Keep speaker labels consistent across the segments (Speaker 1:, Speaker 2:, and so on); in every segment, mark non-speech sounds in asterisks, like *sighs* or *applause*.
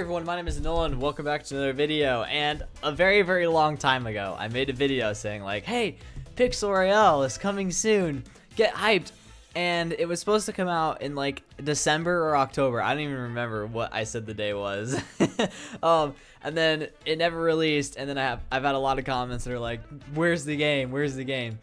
Speaker 1: everyone, my name is Nolan, welcome back to another video, and a very, very long time ago, I made a video saying like, hey, Pixel Royale is coming soon, get hyped, and it was supposed to come out in like December or October, I don't even remember what I said the day was, *laughs* um, and then it never released, and then I have, I've had a lot of comments that are like, where's the game, where's the game,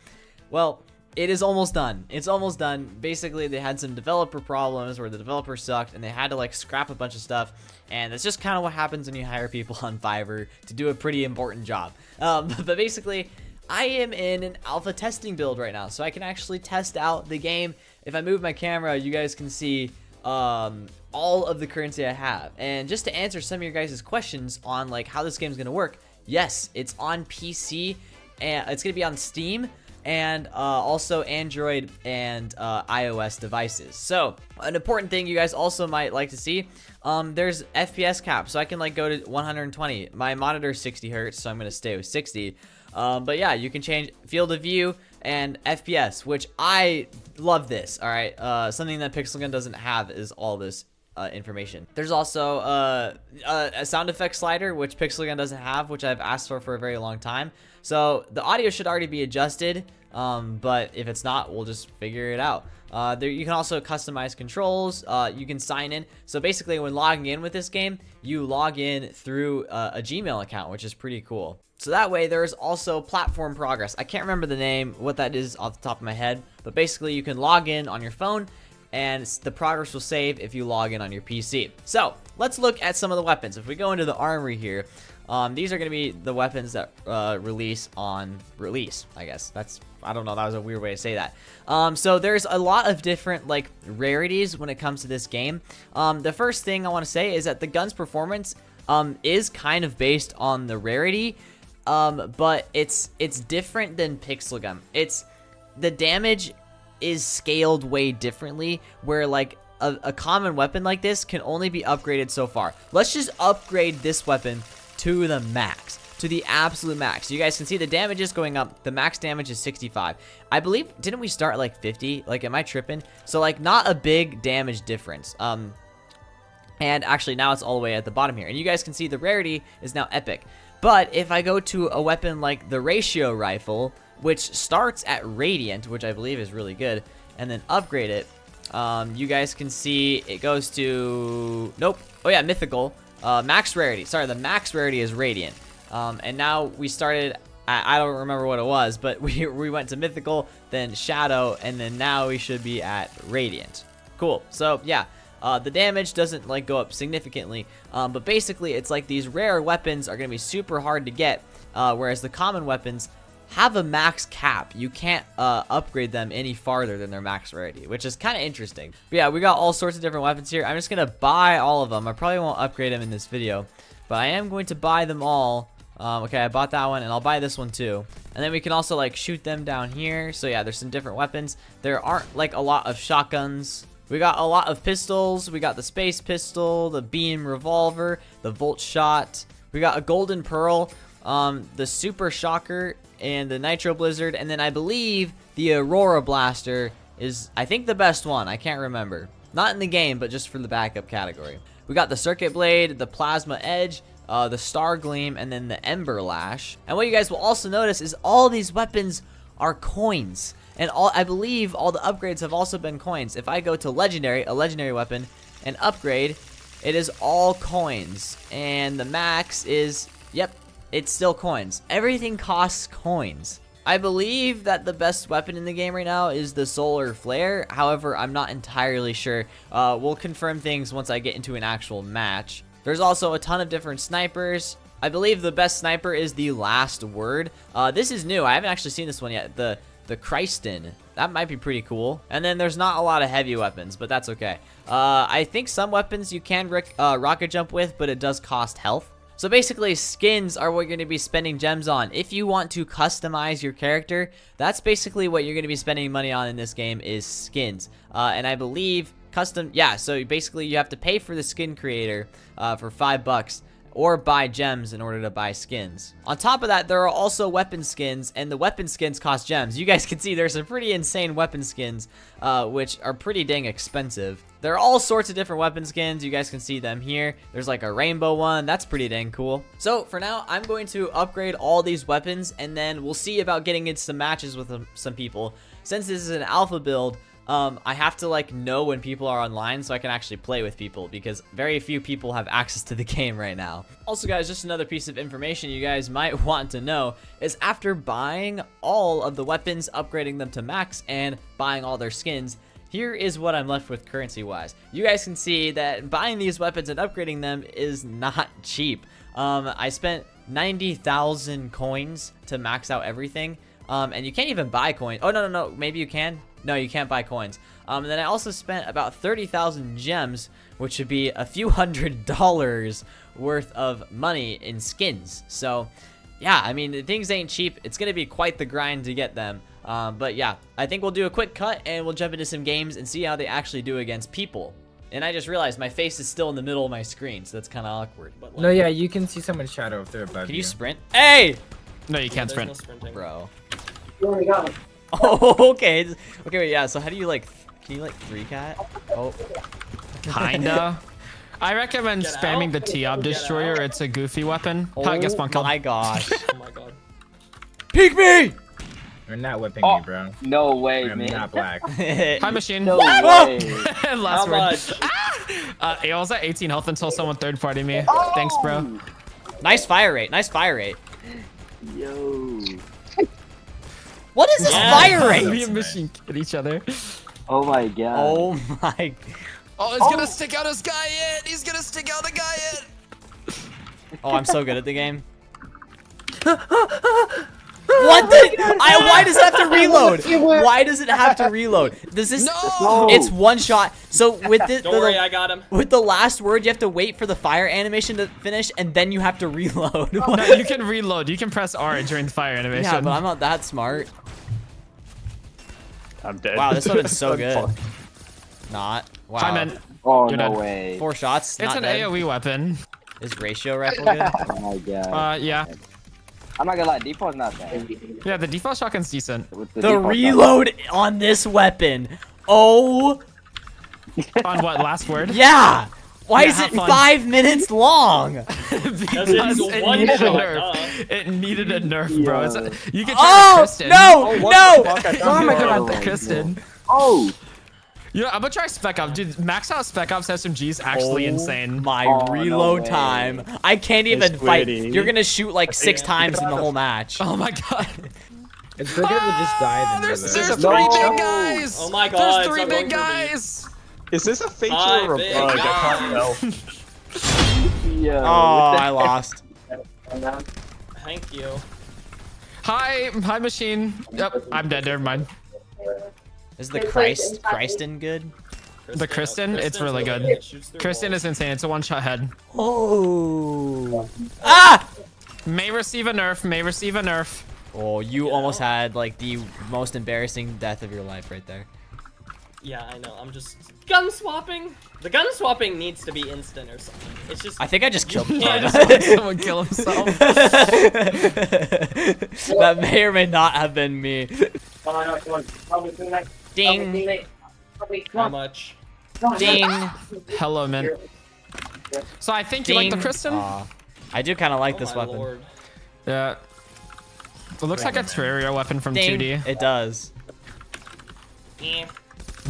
Speaker 1: well, it is almost done. It's almost done. Basically, they had some developer problems where the developer sucked and they had to like scrap a bunch of stuff. And that's just kind of what happens when you hire people *laughs* on Fiverr to do a pretty important job. Um, *laughs* but basically, I am in an alpha testing build right now, so I can actually test out the game. If I move my camera, you guys can see um, all of the currency I have. And just to answer some of your guys' questions on like how this game is going to work, yes, it's on PC and it's to be on Steam and uh, also Android and uh, iOS devices. So an important thing you guys also might like to see, um, there's FPS cap, so I can like go to 120. My monitor is 60 hertz, so I'm gonna stay with 60. Um, but yeah, you can change field of view and FPS, which I love this. All right, uh, something that Pixel Gun doesn't have is all this uh, information. There's also uh, a sound effect slider, which Pixel Gun doesn't have, which I've asked for for a very long time. So the audio should already be adjusted. Um, but if it's not, we'll just figure it out. Uh, there, you can also customize controls. Uh, you can sign in. So basically, when logging in with this game, you log in through uh, a Gmail account, which is pretty cool. So that way, there's also platform progress. I can't remember the name, what that is off the top of my head, but basically, you can log in on your phone and the progress will save if you log in on your PC. So let's look at some of the weapons. If we go into the armory here, um, these are going to be the weapons that uh, release on release, I guess. That's, I don't know, that was a weird way to say that. Um, so there's a lot of different, like, rarities when it comes to this game. Um, the first thing I want to say is that the gun's performance um, is kind of based on the rarity, um, but it's, it's different than Pixel Gun. It's, the damage is scaled way differently, where, like, a, a common weapon like this can only be upgraded so far. Let's just upgrade this weapon to the max to the absolute max. You guys can see the damage is going up. The max damage is 65. I believe, didn't we start like 50? Like, am I tripping? So, like, not a big damage difference. Um, and actually, now it's all the way at the bottom here. And you guys can see the rarity is now epic. But if I go to a weapon like the ratio rifle, which starts at radiant, which I believe is really good, and then upgrade it, um, you guys can see it goes to, nope, oh yeah, mythical, uh, max rarity. Sorry, the max rarity is Radiant. Um, and now we started, I, I, don't remember what it was, but *laughs* we, we went to Mythical, then Shadow, and then now we should be at Radiant. Cool. So, yeah. Uh, the damage doesn't like go up significantly, um, but basically it's like these rare weapons are going to be super hard to get, uh, whereas the common weapons have a max cap. You can't uh, upgrade them any farther than their max rarity, which is kind of interesting. But yeah, we got all sorts of different weapons here. I'm just going to buy all of them. I probably won't upgrade them in this video, but I am going to buy them all. Um, okay, I bought that one, and I'll buy this one too. And then we can also like shoot them down here. So yeah, there's some different weapons. There aren't like a lot of shotguns. We got a lot of pistols. We got the space pistol, the beam revolver, the volt shot. We got a golden pearl, um, the super shocker, and the Nitro Blizzard, and then I believe the Aurora Blaster is, I think, the best one. I can't remember. Not in the game, but just for the backup category. We got the Circuit Blade, the Plasma Edge, uh, the Star Gleam, and then the Ember Lash. And what you guys will also notice is all these weapons are coins. And all I believe all the upgrades have also been coins. If I go to Legendary, a Legendary weapon, and upgrade, it is all coins. And the max is, yep, it's still coins. Everything costs coins. I believe that the best weapon in the game right now is the Solar Flare. However, I'm not entirely sure. Uh, we'll confirm things once I get into an actual match. There's also a ton of different snipers. I believe the best sniper is the last word. Uh, this is new. I haven't actually seen this one yet. The the Christen. That might be pretty cool. And then there's not a lot of heavy weapons, but that's okay. Uh, I think some weapons you can uh, rocket jump with, but it does cost health. So basically, skins are what you're going to be spending gems on. If you want to customize your character, that's basically what you're going to be spending money on in this game is skins. Uh, and I believe custom, yeah, so basically you have to pay for the skin creator uh, for five bucks or buy gems in order to buy skins. On top of that, there are also weapon skins, and the weapon skins cost gems. You guys *laughs* can see there's some pretty insane weapon skins, uh, which are pretty dang expensive. There are all sorts of different weapon skins. You guys can see them here. There's like a rainbow one. That's pretty dang cool. So for now, I'm going to upgrade all these weapons, and then we'll see about getting into some matches with some people. Since this is an alpha build, um, I have to like know when people are online so I can actually play with people because very few people have access to the *laughs* game right now. Also guys, just another piece of information you guys might *laughs* want to know is after buying all of the weapons, upgrading them to max, and buying all their skins, here is what I'm left with currency wise. You guys can see that buying these weapons and upgrading them is *laughs* not cheap. Um, I spent 90,000 coins to max out everything. Um, and you can't even buy coins. Oh, no, no, no. Maybe you can. No, you can't buy coins. Um, and then I also spent about 30,000 gems, which would be a few *laughs* hundred dollars worth of money in skins. So, yeah, I mean, things ain't cheap. It's going to be quite the grind to get them. Um, but yeah, I think we'll do a quick cut and we'll jump into some games and see how they actually do against people. And I just realized my face is still in the middle of my screen, so that's kind of awkward.
Speaker 2: But like, no, yeah, you can see someone's shadow if they're above
Speaker 1: Can you, you sprint? Hey!
Speaker 3: No, you can't sprint.
Speaker 1: No Bro. You already got him. *laughs* Oh, okay. Okay, wait, yeah, so how do you, like, can you, like, three cat? Oh.
Speaker 3: Kinda. *laughs* I recommend Get spamming out. the T-Ob Destroyer. It's a goofy weapon.
Speaker 1: Oh my gosh. *laughs*
Speaker 2: oh my god.
Speaker 1: Peek me!
Speaker 2: You're not whipping oh, me, bro.
Speaker 4: No way,
Speaker 2: I'm
Speaker 4: man.
Speaker 2: not black.
Speaker 3: Hi, machine.
Speaker 4: No way.
Speaker 3: Last How word. Much? Ah! Uh, I was at 18 health until someone third party me. Oh! Thanks, bro.
Speaker 1: Nice fire rate. Nice fire rate.
Speaker 4: Yo.
Speaker 1: What is this yeah. fire rate? *laughs*
Speaker 3: Me and machine hit each other.
Speaker 4: Oh my god.
Speaker 1: Oh my. *laughs*
Speaker 3: Oh, he's oh. gonna stick out his guy in. He's gonna stick out the guy in.
Speaker 1: Oh, I'm so good at the game. *laughs* *laughs* What the? I, why does it have to *laughs* reload? Why does it have to reload? Does this?
Speaker 3: No!
Speaker 1: It's one shot. So with the,
Speaker 2: Don't the, worry, I got him.
Speaker 1: With the last word, you have to wait for the fire animation to finish, and then you have to reload.
Speaker 3: no, *laughs* you can reload. You can press R during the fire animation.
Speaker 1: Yeah, but I'm not that smart.
Speaker 2: I'm dead.
Speaker 1: Wow, this weapon's so good. Not. Wow.
Speaker 3: Hi, man.
Speaker 4: Oh, You're no dead. way.
Speaker 1: Four shots.
Speaker 3: It's an
Speaker 1: dead.
Speaker 3: AoE weapon.
Speaker 1: Is ratio rifle good?
Speaker 4: oh my god.
Speaker 3: Uh, yeah.
Speaker 4: I'm not gonna lie, default's not bad.
Speaker 3: Yeah, the default shotgun's decent.
Speaker 1: The, the reload on this weapon. Oh. *laughs*
Speaker 3: on what, last word?
Speaker 1: Yeah. Why yeah, is it fun. five minutes long? *laughs*
Speaker 3: because it needed a nerf. It needed a nerf, yeah. bro. A, you can oh, try
Speaker 1: oh,
Speaker 3: the Kristen.
Speaker 1: No, oh, no!
Speaker 3: Oh my god, the Kristen.
Speaker 4: Oh.
Speaker 3: You know, I'm gonna try Spec Ops. Dude, max out Spec Ops SMG is actually
Speaker 1: oh
Speaker 3: insane.
Speaker 1: My oh, reload no time. I can't even fight. You're gonna shoot like six times in the *laughs* whole match.
Speaker 3: Oh my god.
Speaker 2: It's better to just die ah, than
Speaker 3: there's, there's three no. big guys.
Speaker 2: Oh my god.
Speaker 3: There's three big guys.
Speaker 5: Is this a feature or a bug? I can't
Speaker 1: tell. Yo, oh, I lost.
Speaker 2: Thank you.
Speaker 3: Hi, hi, machine. Yep, I'm dead. Never mind.
Speaker 1: Is the Christ Christen good?
Speaker 3: The Kristen, it's really good. Kristen is insane. It's a one-shot head.
Speaker 1: Oh. Ah!
Speaker 3: May receive a nerf. May receive a nerf.
Speaker 1: Oh, you almost had like the most embarrassing death of your life right there.
Speaker 2: Yeah, I know. I'm just gun swapping. The gun swapping needs to be instant or something. It's just.
Speaker 1: I think I just killed
Speaker 3: yeah, *laughs* someone kill himself. *laughs*
Speaker 1: that may or may not have been me. Ding.
Speaker 2: How much?
Speaker 1: Ding.
Speaker 3: Hello, man. So I think Ding. you like the Kristen? Uh,
Speaker 1: I do kind of like
Speaker 2: oh
Speaker 1: this weapon.
Speaker 2: Lord.
Speaker 3: Yeah. It looks like a Terraria weapon from
Speaker 1: Ding.
Speaker 3: 2D.
Speaker 1: It does.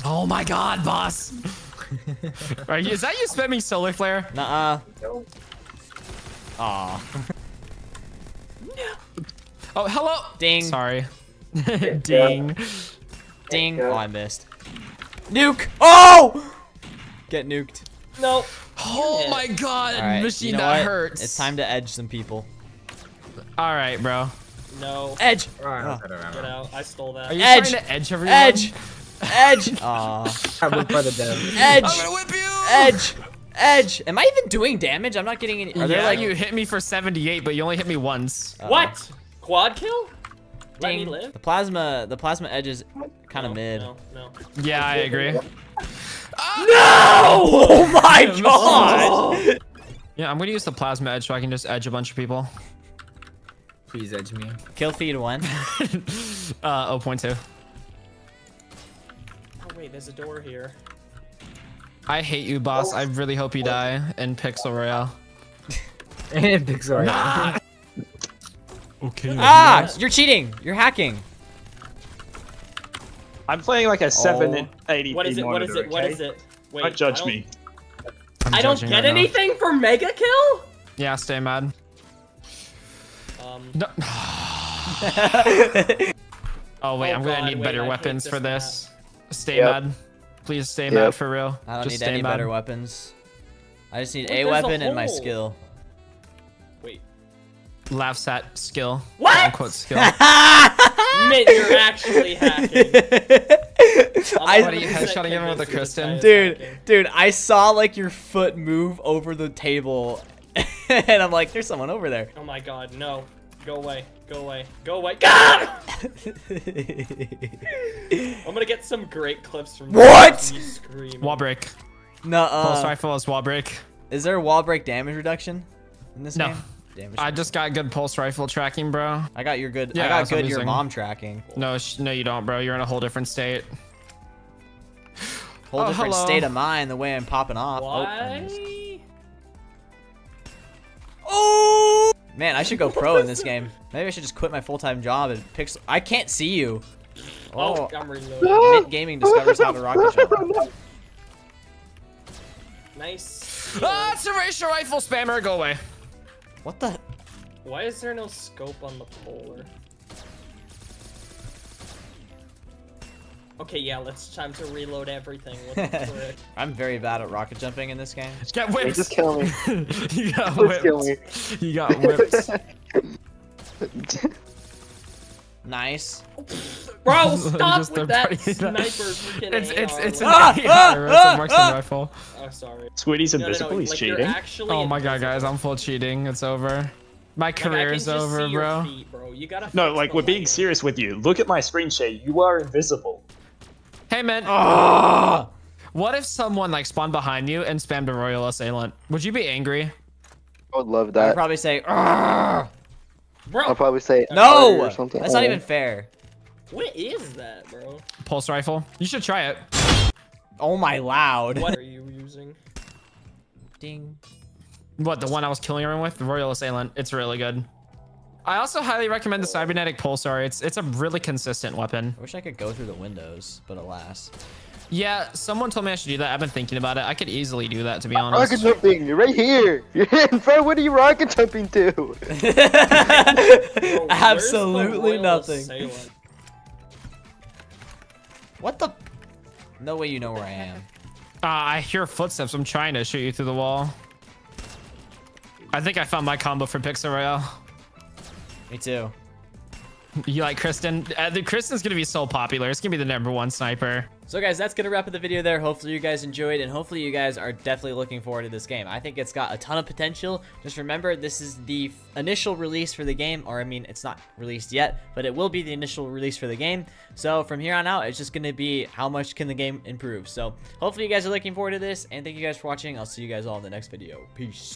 Speaker 3: Oh my god, boss. *laughs* Are you, is that you spamming solar flare?
Speaker 1: Nuh-uh. Aw. *laughs*
Speaker 3: oh, hello.
Speaker 1: Ding.
Speaker 3: Sorry. *laughs* Ding.
Speaker 1: Ding. Oh, I missed. Nuke. Oh! Get nuked.
Speaker 2: No.
Speaker 3: Oh my god, right, machine, you know that what? hurts.
Speaker 1: It's time to edge some people.
Speaker 3: All right, bro.
Speaker 2: No.
Speaker 1: Edge.
Speaker 2: Oh. Get out. I stole that.
Speaker 3: Are you
Speaker 1: edge.
Speaker 3: trying to edge everyone?
Speaker 1: Edge. Edge. *laughs* Aw.
Speaker 2: I whip by the dev.
Speaker 1: Edge.
Speaker 3: I'm gonna whip you.
Speaker 1: Edge. Edge. Am I even doing damage? I'm not getting any.
Speaker 3: Are yeah, like you hit me for 78, but you only hit me once.
Speaker 2: Uh, what? Quad kill? Let
Speaker 1: Ding.
Speaker 2: me live.
Speaker 1: The plasma. The plasma edge is kind of
Speaker 2: no,
Speaker 1: mid.
Speaker 2: No, no.
Speaker 3: Yeah, I agree.
Speaker 1: No! *laughs* Oh my *laughs* god!
Speaker 3: Yeah, I'm gonna use the plasma edge so I can just edge a bunch of people.
Speaker 6: Please edge me.
Speaker 1: Kill feed one. *laughs*
Speaker 3: uh, 0.2.
Speaker 2: Oh wait, there's a door here.
Speaker 3: I hate you, boss. I really hope you die in Pixel Royale.
Speaker 6: and Pixel. Nah.
Speaker 3: Okay.
Speaker 1: Ah! You're cheating. You're hacking.
Speaker 5: I'm playing like a 780p
Speaker 2: What is it? What is it? What
Speaker 5: okay?
Speaker 2: is it? Wait,
Speaker 5: Don't judge
Speaker 2: I don't,
Speaker 5: me.
Speaker 3: I'm
Speaker 2: I don't get
Speaker 3: right now.
Speaker 2: anything for mega kill.
Speaker 3: Yeah, stay mad.
Speaker 2: Um,
Speaker 3: No. *sighs* oh wait,
Speaker 2: Oh
Speaker 3: I'm gonna
Speaker 2: God,
Speaker 3: need
Speaker 2: wait,
Speaker 3: better
Speaker 2: I hate
Speaker 3: weapons
Speaker 2: this
Speaker 3: for
Speaker 2: map.
Speaker 3: this. Stay
Speaker 4: Yep.
Speaker 3: mad. Please stay
Speaker 4: Yep.
Speaker 3: mad for real.
Speaker 1: I don't
Speaker 3: just
Speaker 1: need
Speaker 3: stay
Speaker 1: any
Speaker 3: mad.
Speaker 1: better weapons. I just need
Speaker 2: Wait,
Speaker 1: a
Speaker 2: there's a
Speaker 1: weapon and my skill.
Speaker 2: Wait.
Speaker 3: Laughs at skill.
Speaker 2: What?
Speaker 3: quote unquote skill. *laughs*
Speaker 2: Mint, you're actually *laughs* hacking.
Speaker 1: I-
Speaker 3: What are you headshotting him with a Kristen?
Speaker 1: Dude, dude, I saw like your foot move over the table, *laughs* and I'm like, "There's someone over there."
Speaker 2: Oh my god, no. Go away. Go away. Go away. God! I'm gonna get some great clips from
Speaker 1: What?
Speaker 2: You scream.
Speaker 3: Wall break.
Speaker 1: no,
Speaker 3: Pulse
Speaker 1: uh,
Speaker 3: rifle is wall break.
Speaker 1: is there wall break damage reduction in this
Speaker 3: No.
Speaker 1: game? Damage.
Speaker 3: I just got good pulse rifle tracking, bro.
Speaker 1: I got your good.
Speaker 3: Yeah,
Speaker 1: I got
Speaker 3: that's what I'm
Speaker 1: good your
Speaker 3: using.
Speaker 1: mom tracking.
Speaker 3: No, sh- no, you don't, bro. You're in a whole different state.
Speaker 1: Whole
Speaker 3: Oh,
Speaker 1: different
Speaker 3: hello.
Speaker 1: state of mind the way I'm popping off. Oh,
Speaker 2: Why?
Speaker 1: Oh! Man, I should go pro in this game. Maybe I should just quit my full-time job and pick. I can't see you.
Speaker 2: Oh,
Speaker 1: Oh,
Speaker 2: I'm reloading.
Speaker 1: Mint Gaming discovers how to rocket jump.
Speaker 2: Nice.
Speaker 3: Ah, it's a racial rifle spammer. Go away.
Speaker 1: What the?
Speaker 2: Why is there no scope on the polar? Okay, yeah, let's time to reload everything. What? *laughs*
Speaker 1: I'm very bad at rocket jumping in this game.
Speaker 3: Get
Speaker 4: Hey,
Speaker 3: whipped. *laughs*
Speaker 4: just kill me.
Speaker 3: you got
Speaker 4: Just kill me.
Speaker 3: You got whipped. *laughs*
Speaker 1: Nice.
Speaker 2: Bro, *laughs* stop with that sniper freaking
Speaker 3: It's it's it's an
Speaker 1: Ah,
Speaker 3: AR,
Speaker 1: ah.
Speaker 3: It's a marksman
Speaker 1: ah.
Speaker 3: rifle.
Speaker 2: Oh, sorry.
Speaker 5: Sweetie's
Speaker 2: No, no, no,
Speaker 5: invisible, he's
Speaker 2: like,
Speaker 5: cheating.
Speaker 3: Oh my god, guys. I'm full cheating. It's over. My
Speaker 2: Like, I can
Speaker 3: career's
Speaker 2: just
Speaker 3: over, bro.
Speaker 2: feet, bro. You gotta
Speaker 5: No, like, we're being serious with you. Look at my screen share. You are invisible.
Speaker 3: Hey man,
Speaker 1: Ah!
Speaker 3: what if someone like spawned behind you and spammed a royal assailant? Would you be angry?
Speaker 4: I would love that.
Speaker 1: I'd probably say, "Argh."
Speaker 2: Bro,
Speaker 4: I'll probably say
Speaker 1: no.
Speaker 4: or something.
Speaker 1: That's not
Speaker 4: Oh.
Speaker 1: even fair.
Speaker 2: what is that, bro?
Speaker 3: Pulse rifle? You should try it.
Speaker 1: Oh my loud.
Speaker 2: What are you using? *laughs*
Speaker 1: Ding.
Speaker 3: What, the one I was killing everyone with? The royal assailant. It's really good. I also highly recommend the cybernetic pulsar. It's it's a really consistent weapon.
Speaker 1: I wish I could go through the windows, but alas.
Speaker 3: Yeah, someone told me I should do that. I've been thinking about it. I could easily do that, to be honest.
Speaker 4: Rocket
Speaker 3: honest.
Speaker 4: jumping! You're right here! *laughs* You're in front! What are you rocket jumping to? *laughs*
Speaker 2: Bro,
Speaker 1: Absolutely nothing.
Speaker 2: assailant?
Speaker 1: What the? No way you know where I am.
Speaker 3: Uh, I hear footsteps. I'm trying to shoot you through the wall. I think I found my combo for Pixel Royale.
Speaker 1: Me too.
Speaker 3: You like Kristen? Uh, the Kristen's gonna be so popular. It's gonna be the number one sniper.
Speaker 1: So guys, that's gonna wrap up the video there. Hopefully you guys enjoyed, and hopefully you guys are definitely looking forward to this game. I think it's got a ton of potential. Just remember, this is the initial release for the game, or I mean, it's not released yet, but it will be the initial release for the game. So from here on out, it's just gonna be how much can the game improve. So hopefully you guys are looking forward to this, and thank you guys for watching. I'll see you guys all in the next video. Peace.